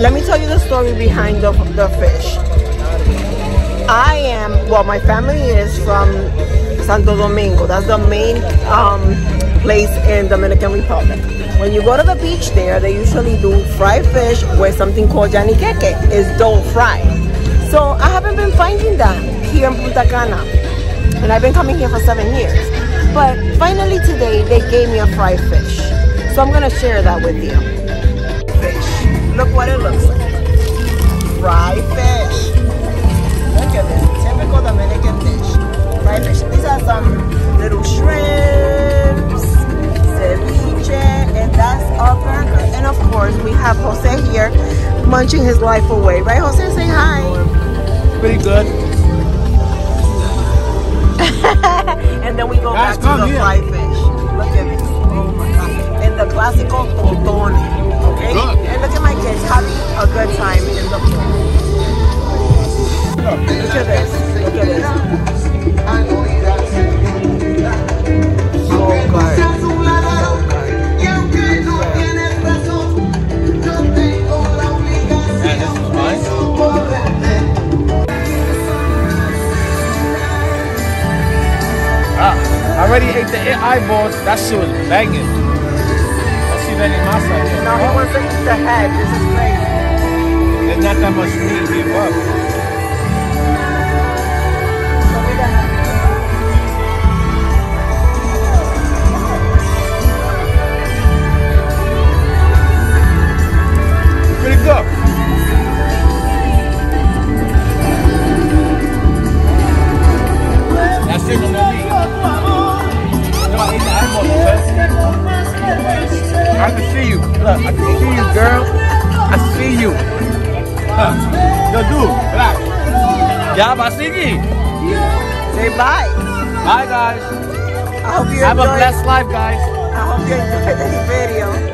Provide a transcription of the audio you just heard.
let me tell you the story behind the, the fish. I am, well, my family is from Santo Domingo. That's the main um, place in Dominican Republic. When you go to the beach there, they usually do fried fish with something called yaniqueque. It's dough fried. So I haven't been finding that here in Punta Cana. And I've been coming here for seven years. But finally today, they gave me a fried fish. So I'm gonna share that with you. Fish. Look what it looks like. Fried fish. Look at this. Typical Dominican dish. Fried fish. These are some little shrimps, ceviche, and that's our burger. And of course, we have Jose here munching his life away. Right, Jose? Say hi. Pretty good. and then we go Guys, back to the here. fried fish. Look at this. Oh my god. And the classical totone. A good time in the pool. Look at this. Look at this. So good. So good. And this is mine. Ah, I already ate the eyeballs. That shit was banging. Let's see if any masa here. Now he wants to eat the head. This is crazy. Not that much meat head. pretty good. That's it, Huh. Yo, dude, relax. Yeah, but see Say bye. Bye, guys. I hope you Have a enjoyed. blessed life, guys. I hope you enjoyed this video.